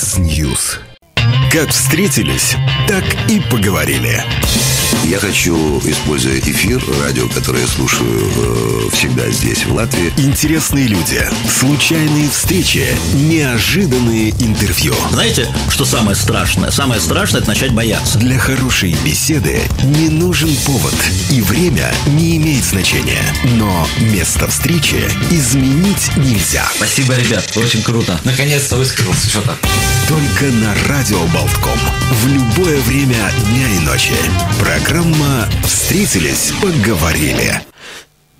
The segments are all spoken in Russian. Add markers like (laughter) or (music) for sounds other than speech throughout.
Mix News. Как встретились, так и поговорили. Я хочу, используя эфир, радио, которое я слушаю э, всегда здесь, в Латвии. Интересные люди, случайные встречи, неожиданные интервью. Знаете, что самое страшное? Самое страшное – это начать бояться. Для хорошей беседы не нужен повод, и время не имеет значения. Но место встречи изменить нельзя. Спасибо, ребят, очень круто. Наконец-то высказался, что то Только на Радио Болтком. В любое время дня и ночи. Программа «Встретились, поговорили».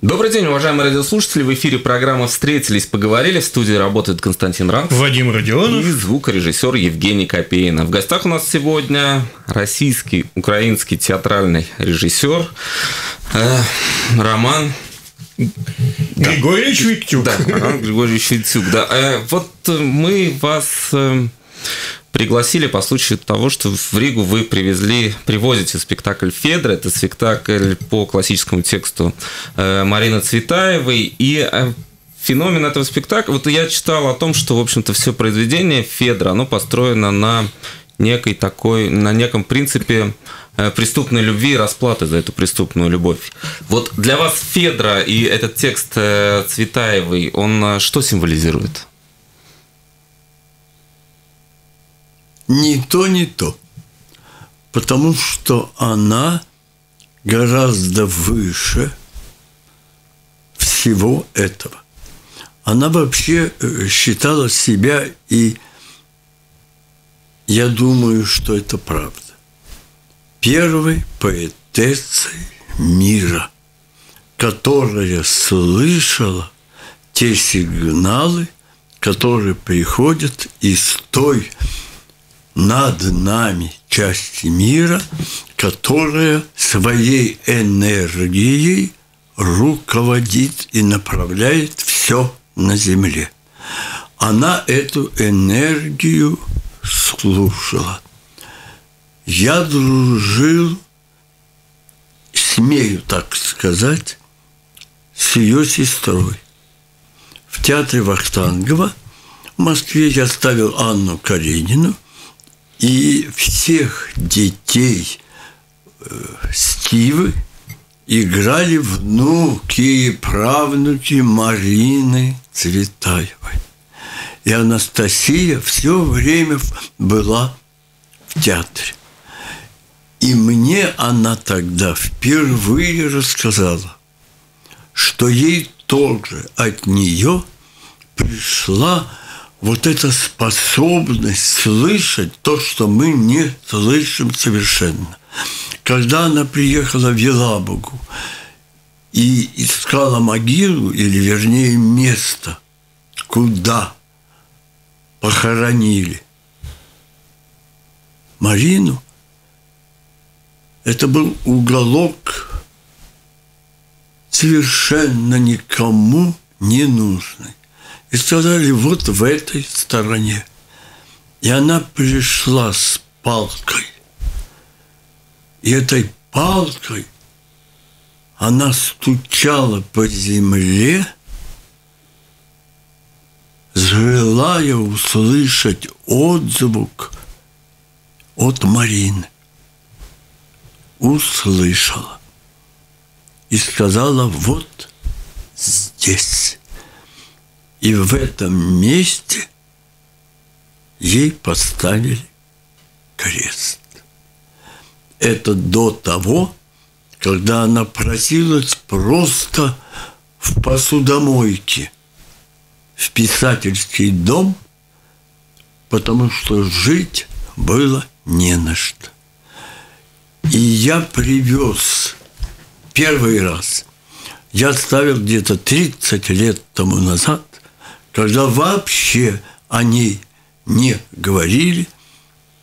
Добрый день, уважаемые радиослушатели. В эфире программа «Встретились, поговорили». В студии работает Константин Ранг. Вадим Родионов. И звукорежиссер Евгений Копейна. В гостях у нас сегодня российский, украинский театральный режиссер э, Роман Григорьевич Виктюк. Да, Роман Григорьевич Витюк. Да. Э, вот мы вас э, пригласили по случаю того, что в Ригу вы привезли, привозите спектакль «Федра». Это спектакль по классическому тексту э, Марины Цветаевой. И э, феномен этого спектакля... Вот я читал о том, что, в общем-то, все произведение «Федра», оно построено на некой такой, на неком принципе э, преступной любви и расплаты за эту преступную любовь. Вот для вас Федра и этот текст Цветаевой, он что символизирует? Ни то, ни то. Потому что она гораздо выше всего этого. Она вообще э, считала себя, и я думаю, что это правда, первой поэтессой мира, которая слышала те сигналы, которые приходят из той над нами части мира, которая своей энергией руководит и направляет все на Земле. Она эту энергию слушала. Я дружил, смею так сказать, с ее сестрой. В театре Вахтангова в Москве я ставил Анну Каренину – и всех детей э, Стивы играли внуки и правнуки Марины Цветаевой. И Анастасия все время была в театре. И мне она тогда впервые рассказала, что ей тоже от нее пришла вот эта способность слышать то, что мы не слышим совершенно. Когда она приехала в Елабугу и искала могилу, или вернее место, куда похоронили Марину, это был уголок совершенно никому не нужный и сказали, вот в этой стороне. И она пришла с палкой. И этой палкой она стучала по земле, желая услышать отзвук от Марины. Услышала и сказала, вот здесь. И в этом месте ей поставили крест. Это до того, когда она просилась просто в посудомойке, в писательский дом, потому что жить было не на что. И я привез первый раз, я ставил где-то 30 лет тому назад когда вообще они не говорили,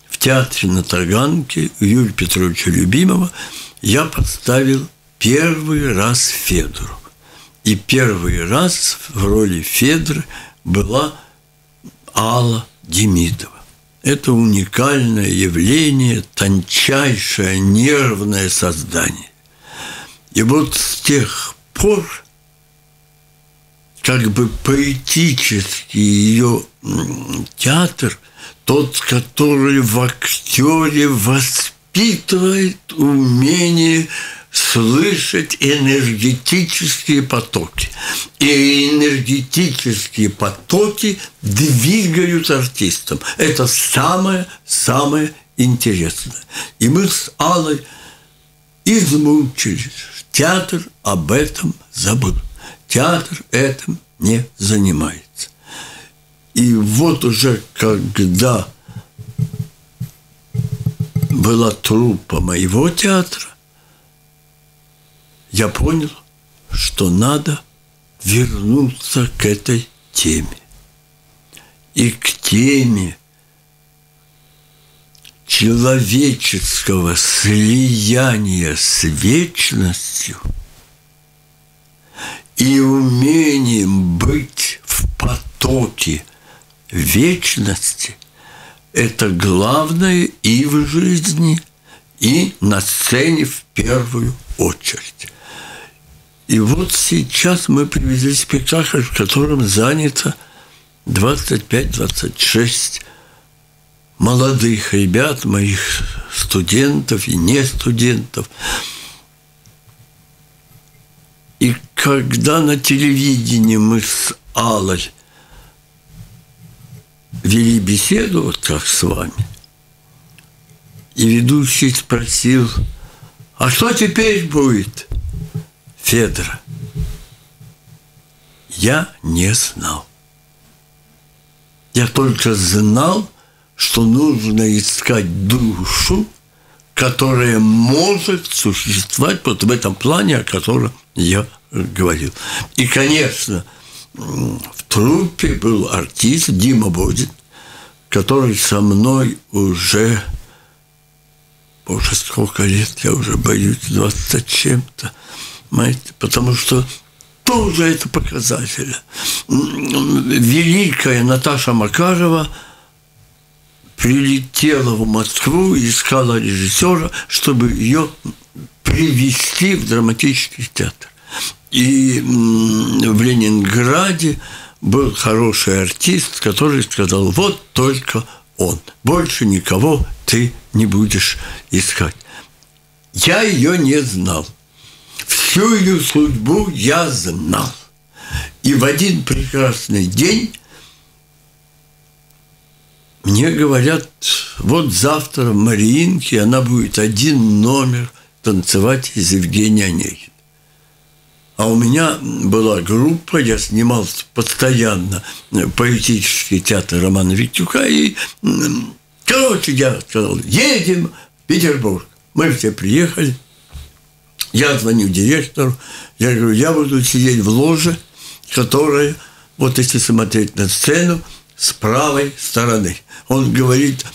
в театре на Таганке Юрия Петровича Любимого я подставил первый раз Федору. И первый раз в роли Федры была Алла Демидова. Это уникальное явление, тончайшее нервное создание. И вот с тех пор как бы поэтический ее театр тот, который в актере воспитывает умение слышать энергетические потоки. И энергетические потоки двигают артистом. Это самое-самое интересное. И мы с Аллой измучились. Театр об этом забыл. Театр этим не занимается. И вот уже когда была труппа моего театра, я понял, что надо вернуться к этой теме. И к теме человеческого слияния с вечностью и умением быть в потоке вечности – это главное и в жизни, и на сцене в первую очередь. И вот сейчас мы привезли спектакль, в котором занято 25-26 молодых ребят, моих студентов и не студентов. И когда на телевидении мы с Аллой вели беседу, вот как с вами, и ведущий спросил, а что теперь будет? Федора. Я не знал. Я только знал, что нужно искать душу, которая может существовать вот в этом плане, о котором я говорил. И, конечно, в труппе был артист Дима Бодин, который со мной уже, боже, сколько лет, я уже боюсь, 20 чем-то? Потому что тоже это показатель. Великая Наташа Макарова прилетела в Москву и искала режиссера, чтобы ее привести в драматический театр. И в Ленинграде был хороший артист, который сказал, вот только он, больше никого ты не будешь искать. Я ее не знал всю ее судьбу я знал. И в один прекрасный день мне говорят, вот завтра в Мариинке она будет один номер танцевать из Евгения Онегина. А у меня была группа, я снимал постоянно поэтический театр Романа Витюка, и, короче, я сказал, едем в Петербург. Мы все приехали – я звоню директору, я говорю, я буду сидеть в ложе, которая, вот если смотреть на сцену, с правой стороны. Он говорит,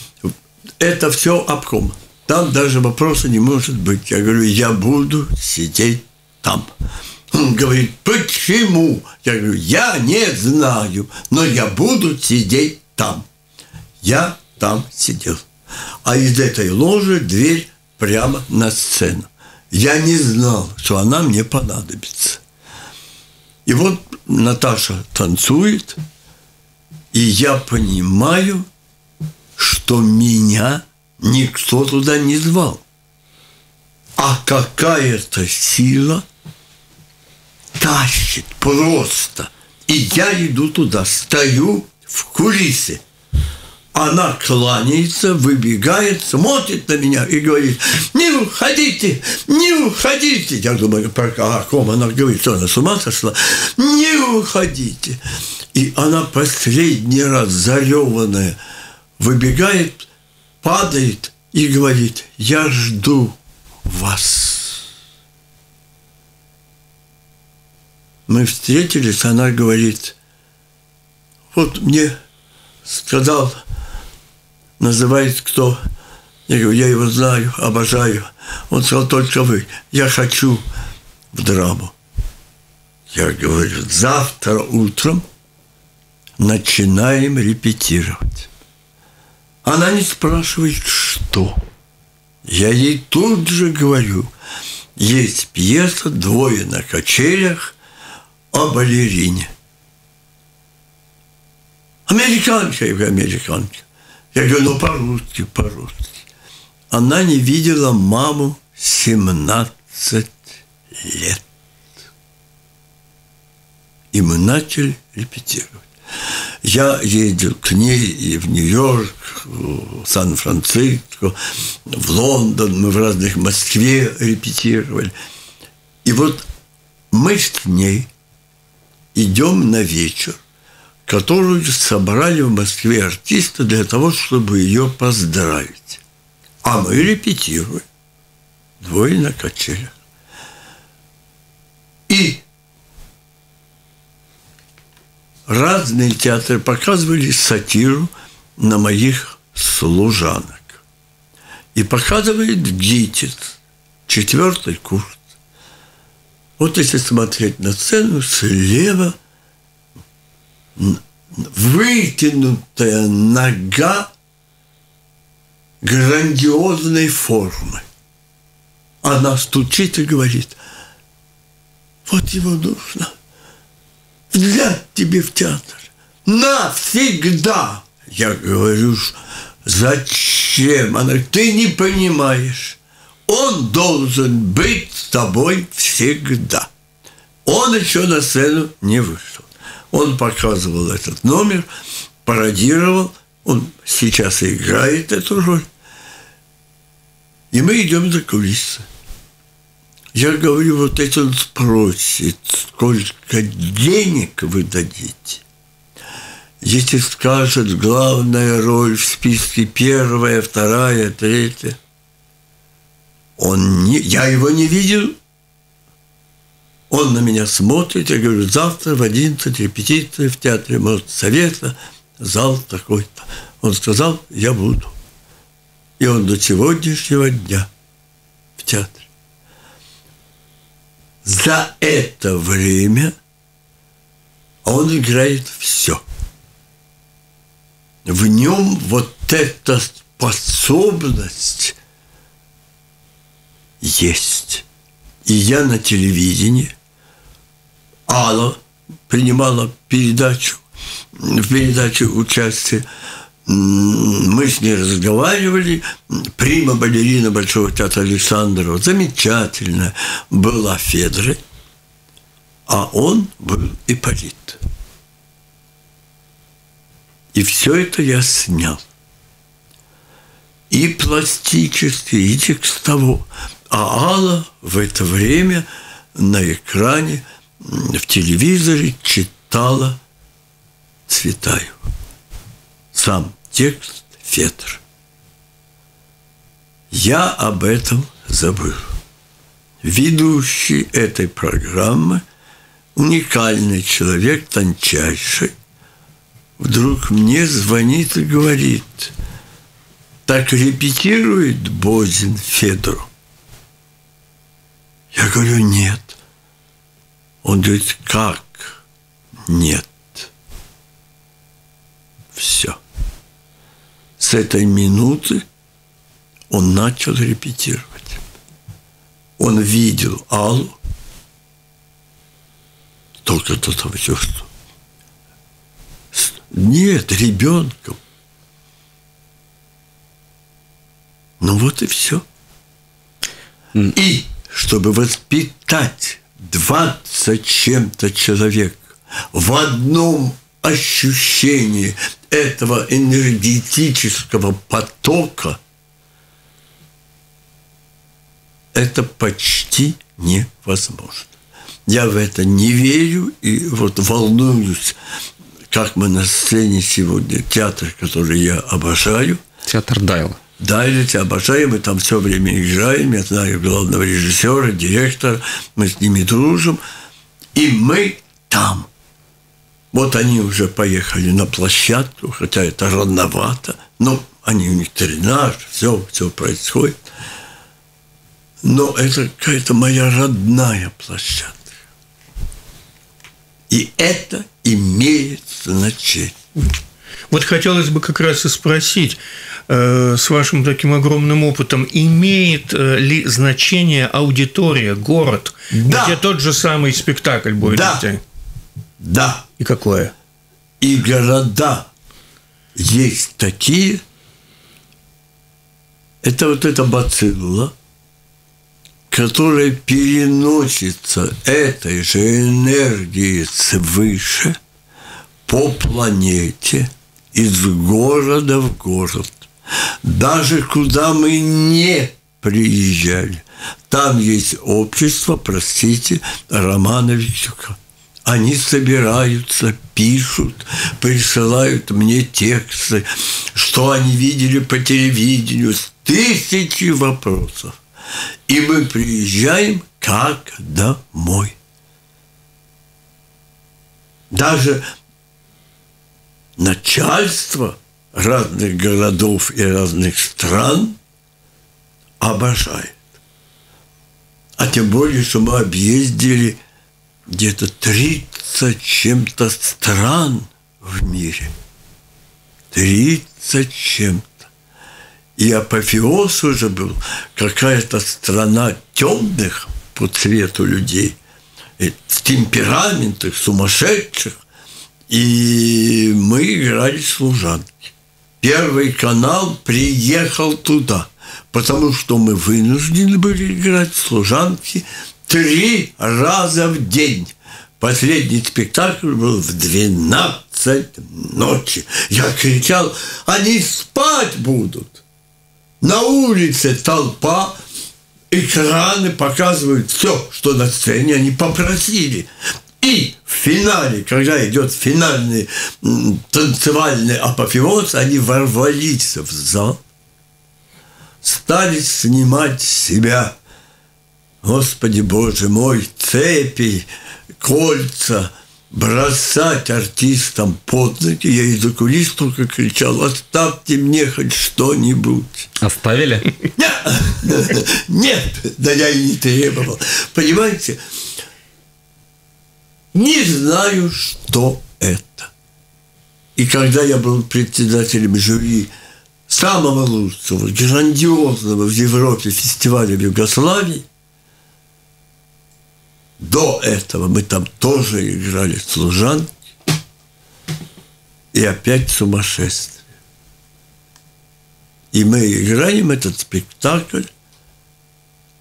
это все обком. Там даже вопроса не может быть. Я говорю, я буду сидеть там. Он говорит, почему? Я говорю, я не знаю, но я буду сидеть там. Я там сидел. А из этой ложи дверь прямо на сцену. Я не знал, что она мне понадобится. И вот Наташа танцует, и я понимаю, что меня никто туда не звал. А какая-то сила тащит просто. И я иду туда, стою в кулисе – она кланяется, выбегает, смотрит на меня и говорит, не уходите, не уходите. Я думаю, про ком она говорит, что она с ума сошла. Не уходите. И она последний раз зареванная выбегает, падает и говорит, я жду вас. Мы встретились, она говорит, вот мне сказал называет кто. Я говорю, я его знаю, обожаю. Он сказал, только вы. Я хочу в драму. Я говорю, завтра утром начинаем репетировать. Она не спрашивает, что. Я ей тут же говорю, есть пьеса «Двое на качелях» о балерине. Американка, американка. Я говорю, ну по-русски, по-русски. Она не видела маму 17 лет. И мы начали репетировать. Я ездил к ней и в Нью-Йорк, в Сан-Франциско, в Лондон, мы в разных Москве репетировали. И вот мы с ней идем на вечер, которую собрали в Москве артисты для того, чтобы ее поздравить. А мы репетируем. Двое на качелях. И разные театры показывали сатиру на моих служанок. И показывает ГИТИС, четвертый курс. Вот если смотреть на сцену, слева вытянутая нога грандиозной формы. Она стучит и говорит, вот его нужно взять тебе в театр. Навсегда. Я говорю, зачем? Она говорит, ты не понимаешь. Он должен быть с тобой всегда. Он еще на сцену не вышел. Он показывал этот номер, пародировал, он сейчас играет эту роль. И мы идем за кулисы. Я говорю, вот если он спросит, сколько денег вы дадите, если скажет главная роль в списке первая, вторая, третья, он не, я его не видел, он на меня смотрит, я говорю, завтра в 11 репетиция в театре Совета, зал такой-то. Он сказал, я буду. И он до сегодняшнего дня в театре. За это время он играет все. В нем вот эта способность есть. И я на телевидении – Алла принимала передачу, в передаче участие. Мы с ней разговаривали. Прима балерина Большого театра Александрова, замечательная, была Федрой, а он был Ипполит. И все это я снял. И пластически, и текстово. А Алла в это время на экране – в телевизоре читала Цветаева. Сам текст Фетр. Я об этом забыл. Ведущий этой программы, уникальный человек, тончайший, вдруг мне звонит и говорит, так репетирует Бозин Федору. Я говорю, нет. Он говорит, как? Нет. Все. С этой минуты он начал репетировать. Он видел Аллу, только до того чувства. Нет, ребенком. Ну вот и все. И чтобы воспитать двадцать чем-то человек в одном ощущении этого энергетического потока, это почти невозможно. Я в это не верю и вот волнуюсь, как мы на сцене сегодня, театр, который я обожаю. Театр Дайла. Да, я тебя обожаю, мы там все время играем, я знаю главного режиссера, директора, мы с ними дружим, и мы там. Вот они уже поехали на площадку, хотя это рановато, но они у них тренаж, все, все происходит. Но это какая-то моя родная площадка. И это имеет значение. Вот хотелось бы как раз и спросить, с вашим таким огромным опытом, имеет э, ли значение аудитория, город, да. где тот же самый спектакль будет да. идти? Да. И какое? И города есть такие, это вот эта бацилла, которая переносится этой же энергией свыше по планете из города в город. Даже куда мы не приезжали. Там есть общество, простите, Романа Виктюка. Они собираются, пишут, присылают мне тексты, что они видели по телевидению, тысячи вопросов. И мы приезжаем как домой. Даже начальство разных городов и разных стран обожает. А тем более, что мы объездили где-то 30 чем-то стран в мире. 30 чем-то. И апофеоз уже был какая-то страна темных по цвету людей, темпераментных, сумасшедших. И мы играли служанки. Первый канал приехал туда, потому что мы вынуждены были играть служанки три раза в день. Последний спектакль был в 12 ночи. Я кричал, они спать будут. На улице толпа, экраны показывают все, что на сцене они попросили. И в финале, когда идет финальный танцевальный апофеоз, они ворвались в зал, стали снимать себя. Господи Боже мой, цепи, кольца – бросать артистам под ноги. Я из-за кулис только кричал, оставьте мне хоть что-нибудь. Оставили? Нет, (laughs) нет, да я и не требовал. Понимаете, не знаю, что это. И когда я был председателем жюри самого лучшего, грандиозного в Европе фестиваля в Югославии, до этого мы там тоже играли служанки. И опять сумасшествие. И мы играем этот спектакль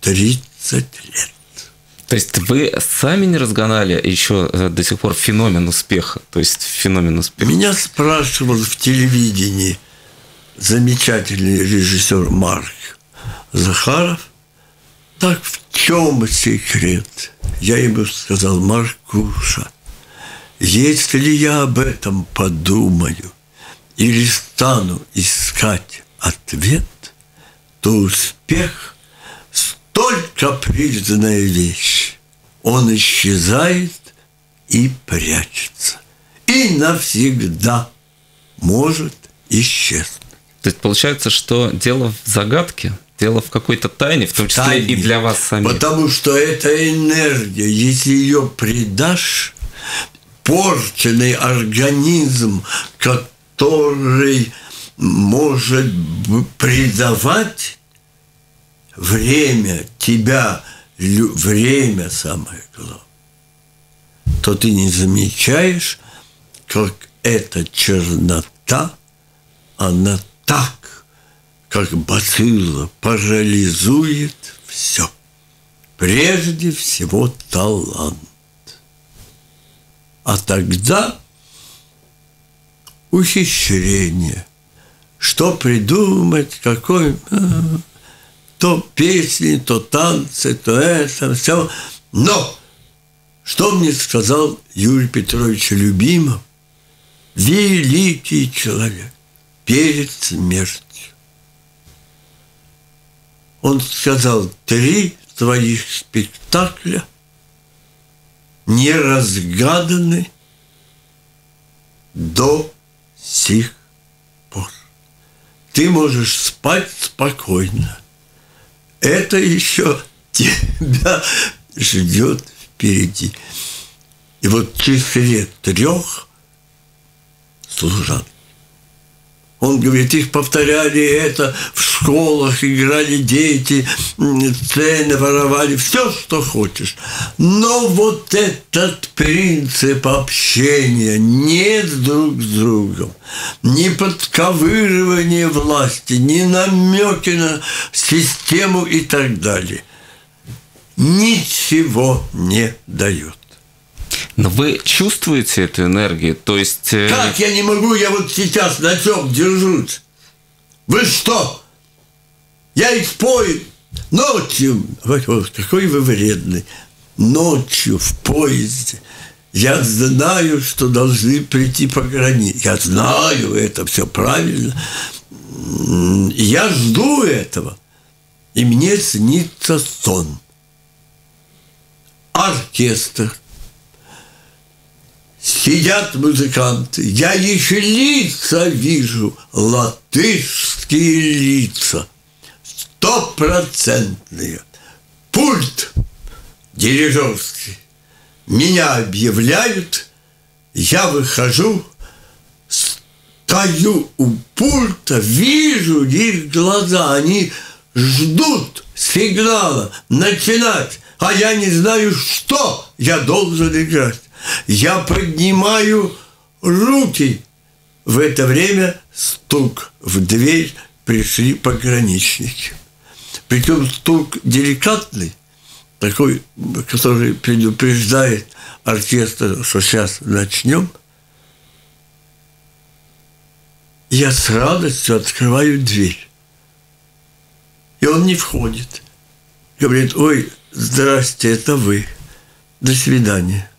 30 лет. То есть вы сами не разгонали еще э, до сих пор феномен успеха? То есть феномен успеха? Меня спрашивал в телевидении замечательный режиссер Марк Захаров, так в чем секрет? Я ему сказал, Маркуша, если я об этом подумаю или стану искать ответ, то успех – столь капризная вещь. Он исчезает и прячется. И навсегда может исчезнуть. То есть получается, что дело в загадке? дело в какой-то тайне, в том числе тайне. и для вас самих. Потому что эта энергия, если ее предашь, порченный организм, который может предавать время тебя, время самое главное, то ты не замечаешь, как эта чернота, она так как бацилла парализует все. Прежде всего талант. А тогда ухищрение. Что придумать, какой... То песни, то танцы, то это, все. Но что мне сказал Юрий Петрович Любимов? Великий человек перед смертью он сказал, три твоих спектакля не разгаданы до сих пор. Ты можешь спать спокойно. Это еще тебя ждет впереди. И вот в числе трех служанок Он говорит, их повторяли это в школах, играли дети, сцены воровали, все, что хочешь. Но вот этот принцип общения нет друг с другом, ни подковыривание власти, ни намеки на систему и так далее, ничего не дает. Но вы чувствуете эту энергию? То есть... э, Как я не могу, я вот сейчас на чем держусь? Вы что? Я их спою ночью. Какой вы вредный. Ночью в поезде. Я знаю, что должны прийти по границе. Я знаю, это все правильно. Я жду этого. И мне снится сон. Оркестр. Сидят музыканты, я еще лица вижу, латышские лица, стопроцентные. Пульт дирижерский. Меня объявляют, я выхожу, стою у пульта, вижу их глаза, они ждут сигнала начинать, а я не знаю, что я должен играть. Я поднимаю руки. В это время стук в дверь пришли пограничники. Причем стук деликатный, такой, который предупреждает оркестр, что сейчас начнем. Я с радостью открываю дверь. И он не входит. Говорит, ой, здрасте, это вы. До свидания.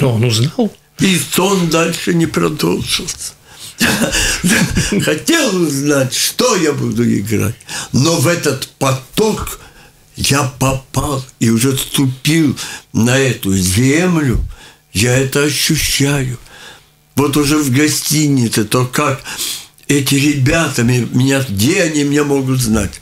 Но он узнал. И сон дальше не продолжился. (laughs) Хотел узнать, что я буду играть. Но в этот поток я попал и уже ступил на эту землю. Я это ощущаю. Вот уже в гостинице, то как эти ребята, меня, где они меня могут знать?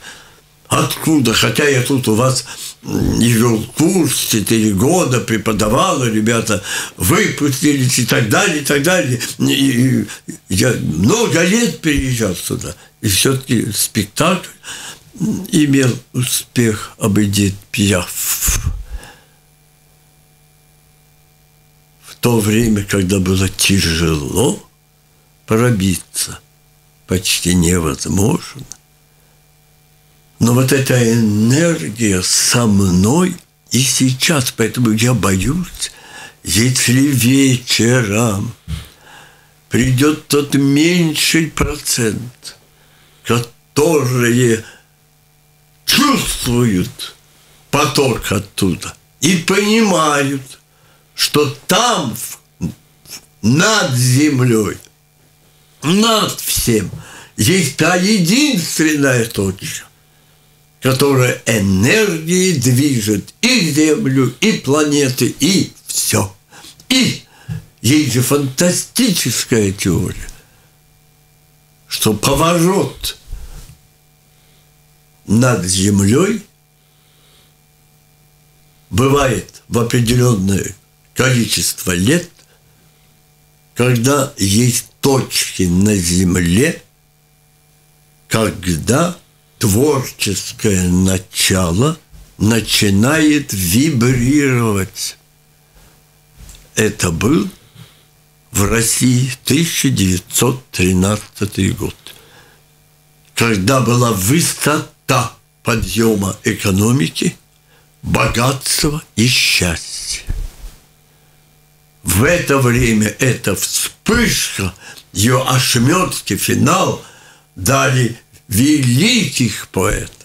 Откуда? Хотя я тут у вас и вел курс 4 года, преподавал, ребята выпустились и так далее, и так далее. И, я много лет переезжал сюда. И все-таки спектакль имел успех об Эдит Пиаф. В то время, когда было тяжело пробиться, почти невозможно. Но вот эта энергия со мной и сейчас, поэтому я боюсь, если вечером придет тот меньший процент, которые чувствуют поток оттуда и понимают, что там, над землей, над всем, есть та единственная точка, которая энергией движет и Землю, и планеты, и все. И есть же фантастическая теория, что поворот над Землей бывает в определенное количество лет, когда есть точки на Земле, когда творческое начало начинает вибрировать. Это был в России 1913 год, когда была высота подъема экономики, богатства и счастья. В это время эта вспышка, ее ошметки, финал дали великих поэтов.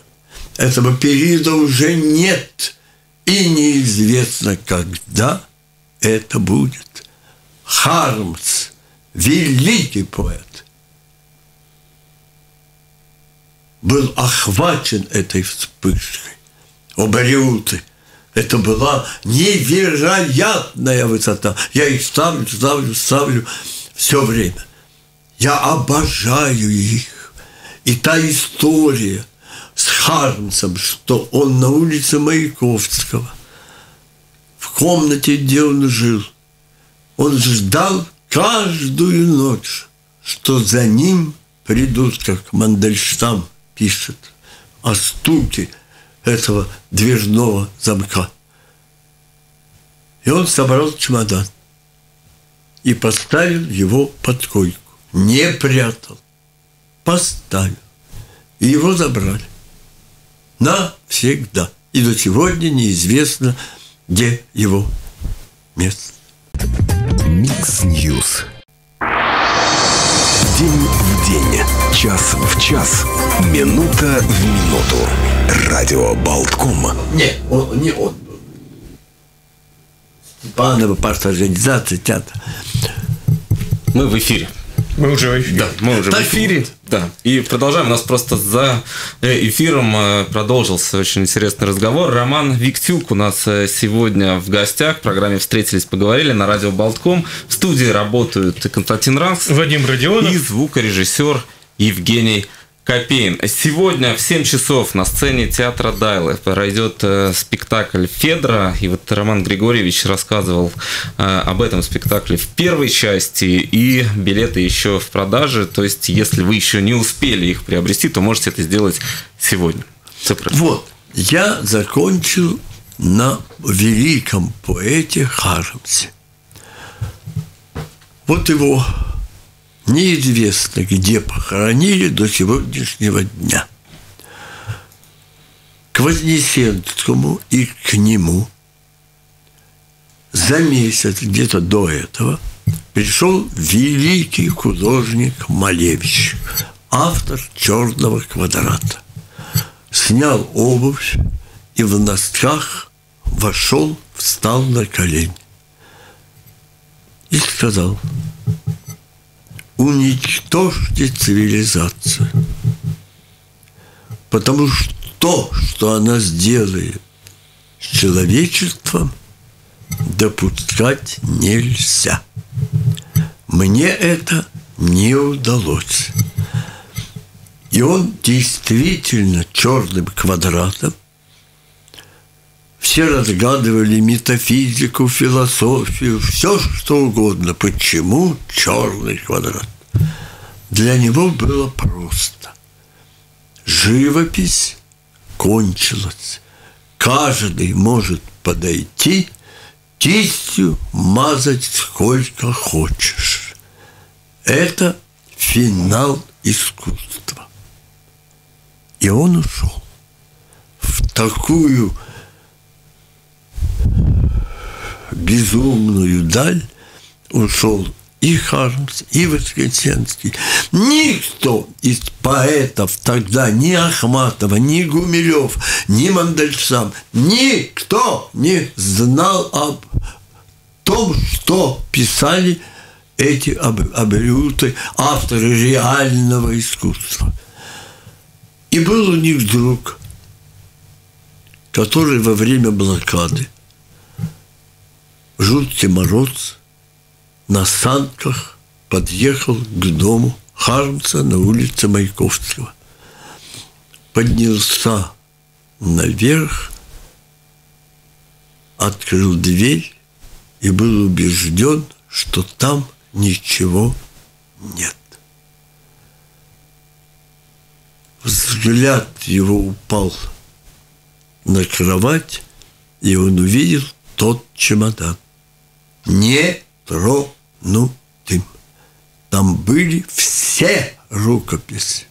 Этого периода уже нет. И неизвестно, когда это будет. Хармс, великий поэт, был охвачен этой вспышкой. Обариуты. Это была невероятная высота. Я их ставлю, ставлю, ставлю все время. Я обожаю их. И та история с Хармсом, что он на улице Маяковского, в комнате, где он жил, он ждал каждую ночь, что за ним придут, как Мандельштам пишет, о стуке этого дверного замка. И он собрал чемодан и поставил его под койку. Не прятал, поставил. И его забрали. Навсегда. И до сегодня неизвестно, где его место. Mix News. День в день, час в час, минута в минуту. Радио Болтком. Не, он, не он. Степанова, парторганизация, театр. Мы в эфире. Мы уже в эфире. Да, мы уже в эфире. Да. И продолжаем. У нас просто за э, эфиром э, продолжился очень интересный разговор. Роман Виктюк у нас э, сегодня в гостях. В программе «Встретились, поговорили» на радио Болтком. В студии работают Константин Ранс Вадим Родионов. и звукорежиссер Евгений Копейн. Сегодня в 7 часов на сцене театра Дайлы пройдет э, спектакль Федра. И вот Роман Григорьевич рассказывал э, об этом спектакле в первой части, и билеты еще в продаже. То есть, если вы еще не успели их приобрести, то можете это сделать сегодня. Правильно. Вот, я закончил на великом поэте Харамсе. Вот его неизвестно, где похоронили до сегодняшнего дня. К Вознесенскому и к нему за месяц где-то до этого пришел великий художник Малевич, автор «Черного квадрата» снял обувь и в носках вошел, встал на колени и сказал, уничтожьте цивилизацию, потому что то, что она сделает с человечеством, допускать нельзя. Мне это не удалось. И он действительно черным квадратом все разгадывали метафизику, философию, все что угодно. Почему черный квадрат? Для него было просто. Живопись кончилась. Каждый может подойти, кистью мазать сколько хочешь. Это финал искусства. И он ушел в такую безумную даль ушел и Хармс, и Воскресенский. Никто из поэтов тогда, ни Ахматова, ни Гумилев, ни Мандельштам, никто не знал об том, что писали эти абриуты, авторы реального искусства. И был у них друг, который во время блокады жуткий мороз на санках подъехал к дому Хармса на улице Маяковского. Поднялся наверх, открыл дверь и был убежден, что там ничего нет. Взгляд его упал на кровать, и он увидел тот чемодан. Не тронутым. Там были все рукописи.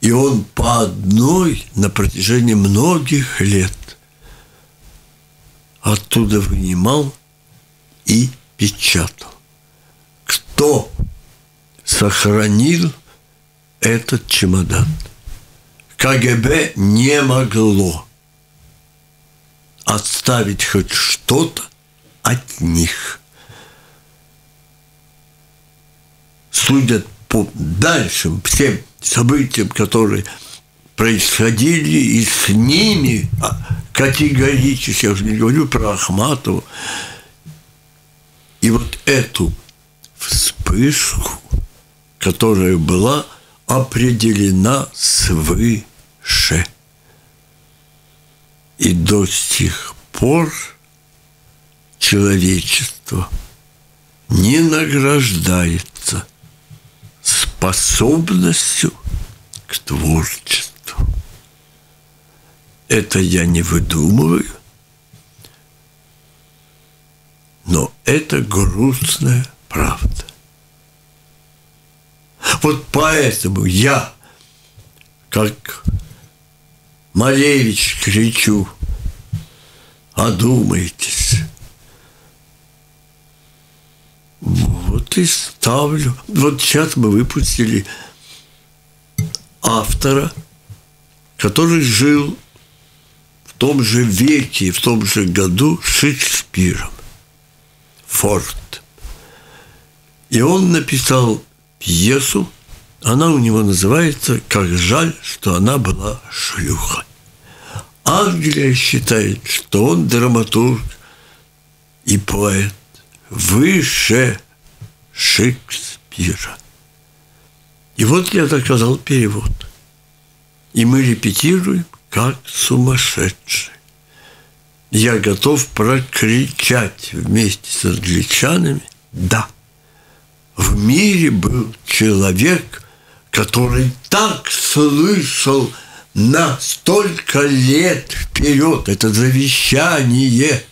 И он по одной на протяжении многих лет оттуда вынимал и печатал. Кто сохранил этот чемодан? КГБ не могло отставить хоть что-то от них. Судят по дальшим всем событиям, которые происходили, и с ними а, категорически, я уже не говорю про Ахматову, и вот эту вспышку, которая была определена свыше. И до сих пор человечество не награждается способностью к творчеству. Это я не выдумываю, но это грустная правда. Вот поэтому я, как Малевич, кричу, одумайтесь. И ставлю. Вот сейчас мы выпустили автора, который жил в том же веке, в том же году Шекспиром. Форд. И он написал пьесу, она у него называется «Как жаль, что она была шлюхой». Англия считает, что он драматург и поэт выше Шекспира. И вот я заказал перевод. И мы репетируем, как сумасшедшие. Я готов прокричать вместе с англичанами «Да». В мире был человек, который так слышал на столько лет вперед. Это завещание.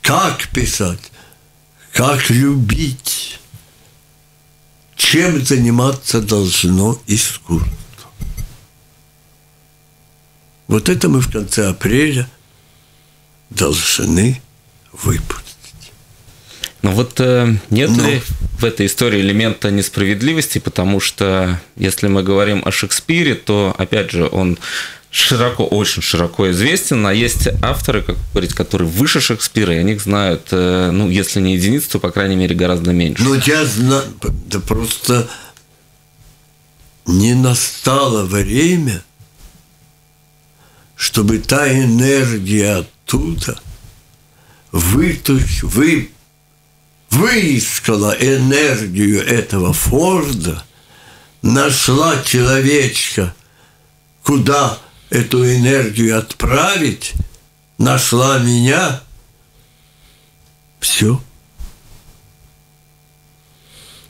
Как писать? Как любить? Чем заниматься должно искусство? Вот это мы в конце апреля должны выпустить. Но вот э, нет Но... ли в этой истории элемента несправедливости, потому что если мы говорим о Шекспире, то, опять же, он широко, очень широко известен, а есть авторы, как говорить, которые выше Шекспира, и о них знают, э, ну, если не единиц, то, по крайней мере, гораздо меньше. Ну, я знаю, да просто не настало время, чтобы та энергия оттуда вытащить, вы выискала энергию этого Форда, нашла человечка, куда эту энергию отправить, нашла меня, все.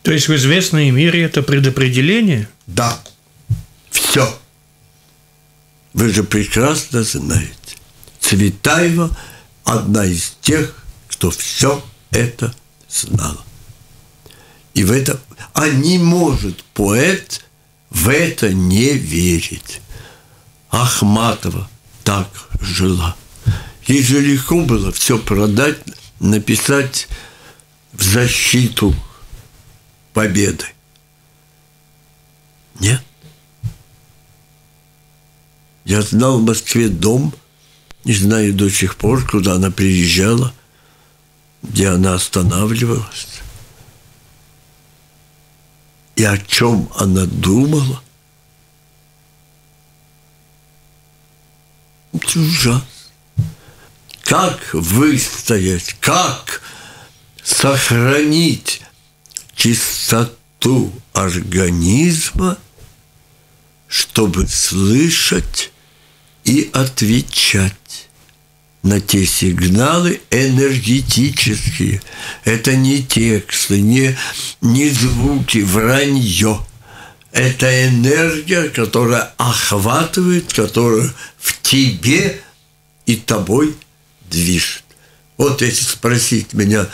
То есть в известной мире это предопределение? Да, все. Вы же прекрасно знаете, Цветаева одна из тех, кто все это знала. И в это, а не может поэт в это не верить. Ахматова так жила. Ей же легко было все продать, написать в защиту победы. Нет. Я знал в Москве дом, не знаю до сих пор, куда она приезжала – где она останавливалась. И о чем она думала. Ужасно. Как выстоять, как сохранить чистоту организма, чтобы слышать и отвечать на те сигналы энергетические. Это не тексты, не, не звуки, вранье. Это энергия, которая охватывает, которая в тебе и тобой движет. Вот если спросить меня,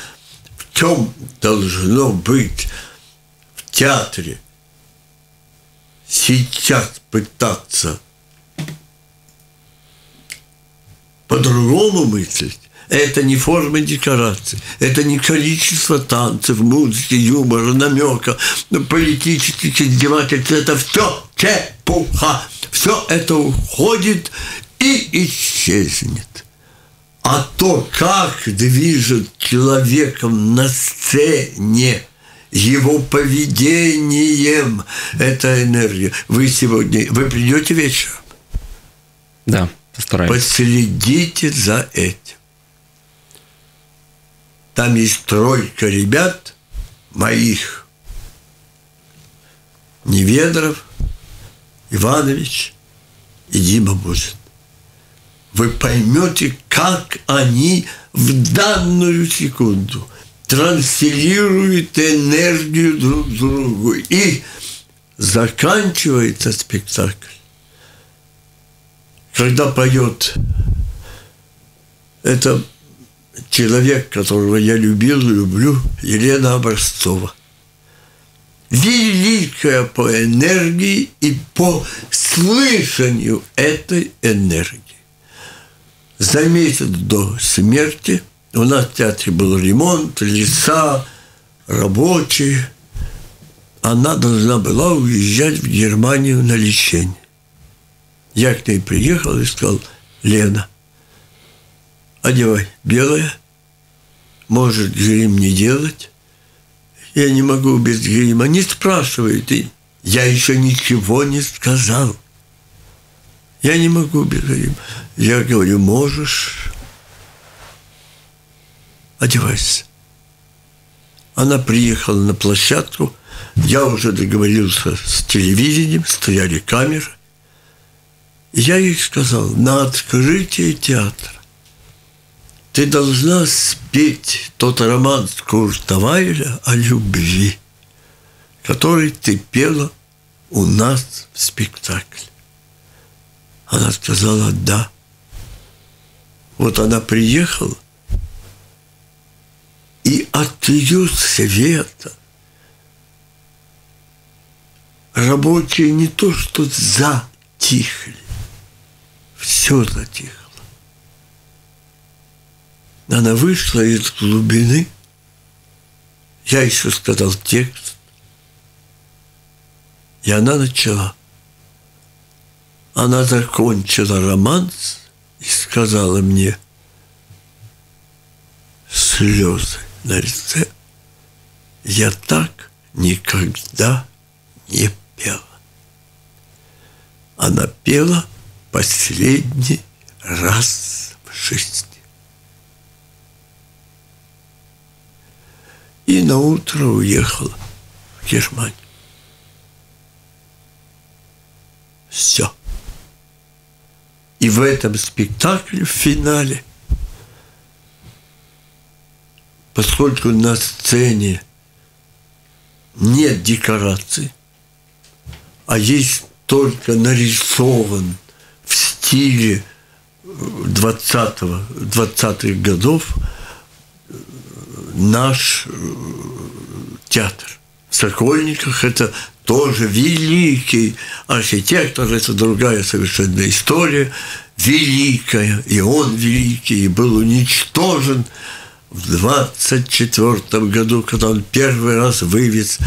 в чем должно быть в театре сейчас пытаться по-другому мыслить. Это не форма декорации, это не количество танцев, музыки, юмора, намека, политических издевательств. Это все чепуха. Все это уходит и исчезнет. А то, как движет человеком на сцене, его поведением, это энергия. Вы сегодня, вы придете вечером? Да. Постараемся. Последите за этим. Там есть тройка ребят моих. Неведров, Иванович и Дима будет. Вы поймете, как они в данную секунду транслируют энергию друг другу. И заканчивается спектакль, когда поет это человек, которого я любил и люблю, Елена Образцова. Великая по энергии и по слышанию этой энергии. За месяц до смерти у нас в театре был ремонт, леса, рабочие. Она должна была уезжать в Германию на лечение. Я к ней приехал и сказал, Лена, одевай белое, может грим не делать. Я не могу без грима. Не спрашивайте. Я еще ничего не сказал. Я не могу без грима. Я говорю, можешь. Одевайся. Она приехала на площадку. Я уже договорился с телевидением, стояли камеры. Я ей сказал, на открытие театра ты должна спеть тот роман Курта Вайля о любви, который ты пела у нас в спектакле. Она сказала «да». Вот она приехала, и от ее света рабочие не то что затихли, все затихло. Она вышла из глубины. Я еще сказал текст. И она начала. Она закончила романс и сказала мне слезы на лице. Я так никогда не пела. Она пела последний раз в жизни. И на утро уехала в Германию. Все. И в этом спектакле, в финале, поскольку на сцене нет декораций, а есть только нарисован в стиле 20-х 20 годов наш э, театр. В Сокольниках это тоже великий архитектор, это другая совершенно история, великая, и он великий, и был уничтожен в 24 году, когда он первый раз вывез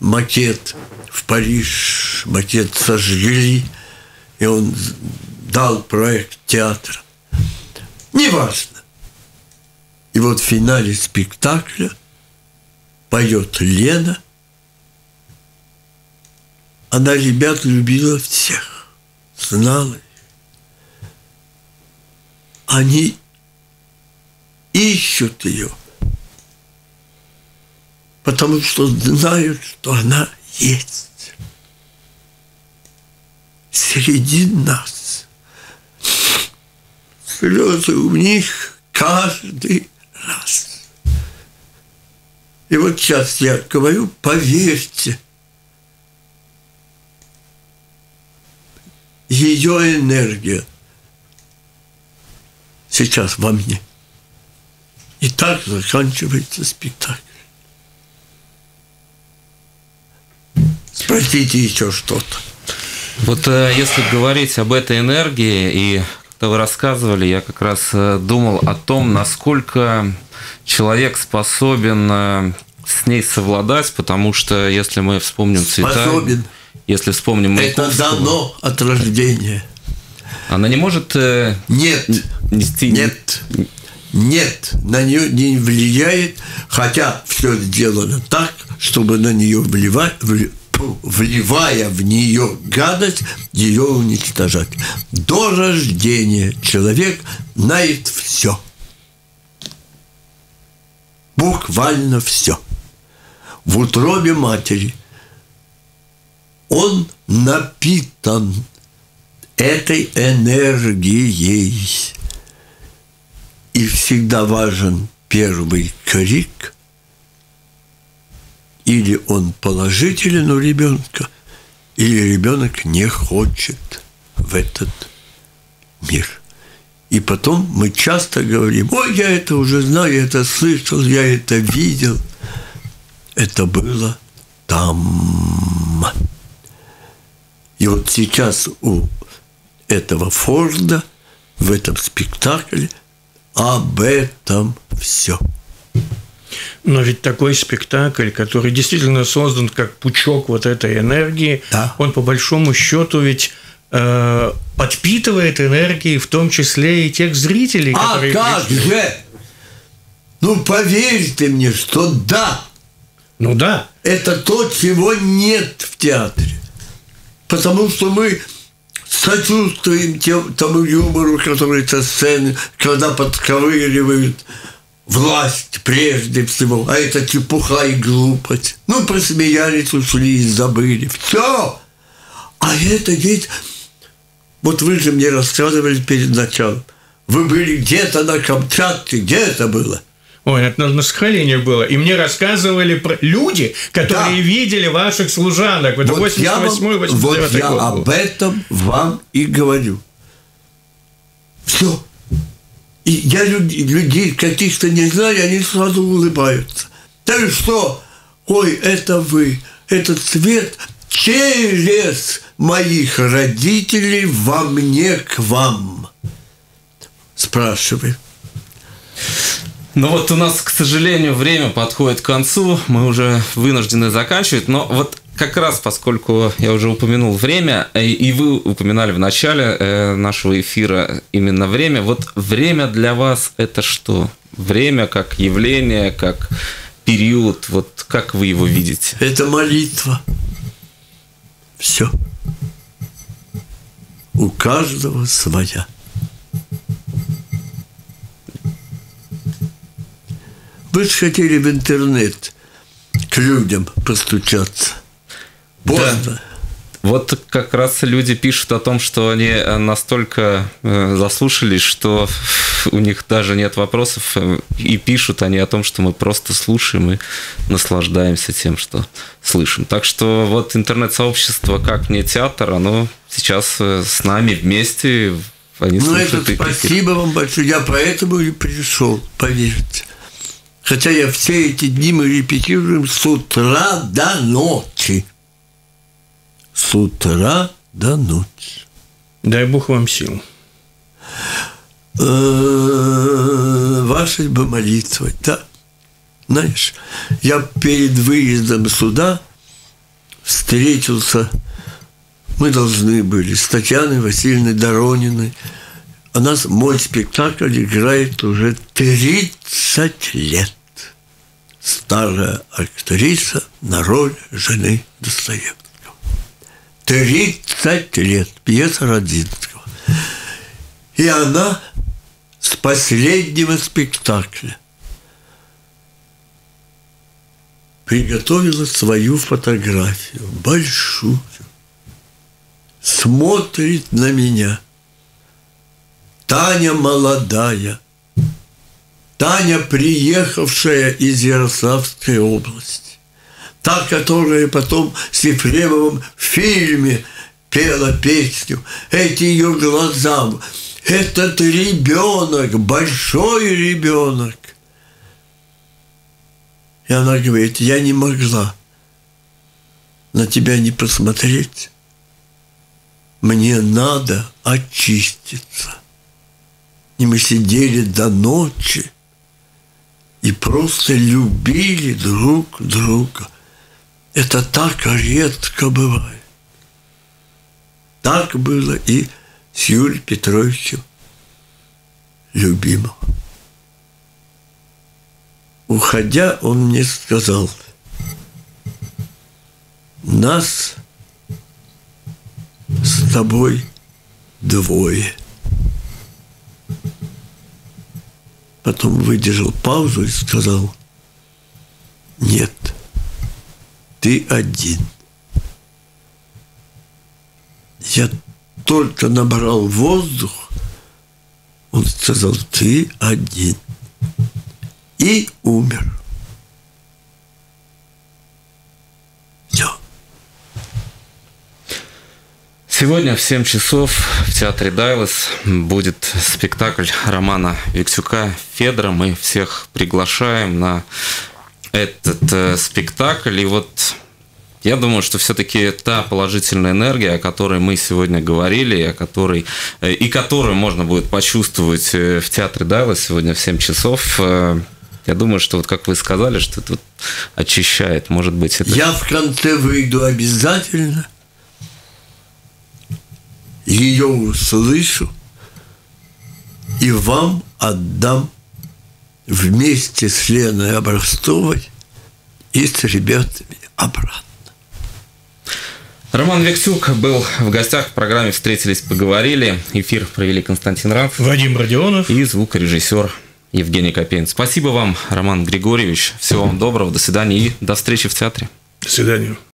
макет в Париж, макет сожгли, и он дал проект театра. Неважно. И вот в финале спектакля поет Лена. Она ребят любила всех, знала. Они ищут ее, потому что знают, что она есть среди нас. Слезы у них каждый раз. И вот сейчас я говорю, поверьте, ее энергия сейчас во мне. И так заканчивается спектакль. Спросите еще что-то. Вот э, если говорить об этой энергии и когда вы рассказывали, я как раз э, думал о том, насколько человек способен э, с ней совладать, потому что если мы вспомним цвета... Способен. Если вспомним Это дано от рождения. Она не может... Э, нет. Нести... Нет. Нет, на нее не влияет, хотя все сделано так, чтобы на нее вливать, вливая в нее гадость, ее уничтожать. До рождения человек знает все. Буквально все. В утробе матери он напитан этой энергией. И всегда важен первый крик, или он положителен у ребенка, или ребенок не хочет в этот мир. И потом мы часто говорим, ой, я это уже знаю, я это слышал, я это видел. Это было там. И вот сейчас у этого Форда в этом спектакле об этом все. Но ведь такой спектакль, который действительно создан как пучок вот этой энергии, Да. он по большому счету ведь э, подпитывает энергией, в том числе и тех зрителей, А которые как пришли. же? Ну, поверьте мне, что да, Ну да, это то, чего нет в театре. Потому что мы сочувствуем тем, тому юмору, который со сцены, когда подковыривают власть прежде всего, а это чепуха и глупость. Ну, просмеялись, ушли и забыли. Все! А это ведь... Вот вы же мне рассказывали перед началом. Вы были где-то на Камчатке, где это было? Ой, это на, на Сахалине было. И мне рассказывали про люди, которые Да. видели ваших служанок. Это Вот я, вам- 88-89 вот я год. об этом вам и говорю. Все. И я люд- людей каких-то не знаю, они сразу улыбаются. И что? Ой, это вы, этот цвет через моих родителей во мне к вам. Спрашиваю. Ну вот у нас, к сожалению, время подходит к концу, мы уже вынуждены заканчивать, но вот как раз поскольку я уже упомянул время, э, и вы упоминали в начале э, нашего эфира именно время, вот время для вас это что? Время как явление, как период, вот как вы его видите? Это молитва. Все. У каждого своя. Вы же хотели в интернет к людям постучаться. Поздно. Вот как раз люди пишут о том, что они э, настолько э, заслушались, что у них даже нет вопросов, э, и пишут они о том, что мы просто слушаем и наслаждаемся тем, что слышим. Так что вот интернет-сообщество как не театр, оно сейчас с нами вместе, они Ну, это спасибо вам большое. Я поэтому и пришел, поверьте. Хотя я все эти дни мы репетируем с утра до ночи. С утра до ночи. Дай бог вам сил. Вашей бы молитвой, да. Знаешь, я перед выездом сюда встретился, мы должны были, с Татьяной Васильевной Дорониной. Она, мой спектакль играет уже 30 лет. Старая актриса на роль жены Достоевского. 30 лет. Пьеса Родзинского. И она с последнего спектакля приготовила свою фотографию, большую, смотрит на меня. Таня молодая, Таня, приехавшая из Ярославской области, та, которая потом с Ефремовым в фильме пела песню, эти ее глаза, этот ребенок, большой ребенок. И она говорит, я не могла на тебя не посмотреть. Мне надо очиститься. И мы сидели до ночи и просто любили друг друга. Это так редко бывает. Так было и с Юрием Петровичем любимым. Уходя, он мне сказал, нас с тобой двое. Потом выдержал паузу и сказал, нет, ты один. Я только набрал воздух, он сказал, ты один. И умер. Все. Сегодня в 7 часов в театре Дайлас будет спектакль романа Виксюка «Федра». Мы всех приглашаем на этот э, спектакль. И вот я думаю, что все-таки та положительная энергия, о которой мы сегодня говорили, о которой, э, и которую можно будет почувствовать э, в театре Дайлас сегодня в 7 часов, э, я думаю, что вот как вы сказали, что это вот очищает, может быть, это... Я в конце выйду обязательно, ее услышу и вам отдам вместе с Леной Образцовой и с ребятами обратно. Роман Вексюк был в гостях в программе «Встретились, поговорили». Эфир провели Константин Раф Вадим Родионов. и звукорежиссер Евгений Копейн. Спасибо вам, Роман Григорьевич. Всего вам доброго, до свидания и до встречи в театре. До свидания.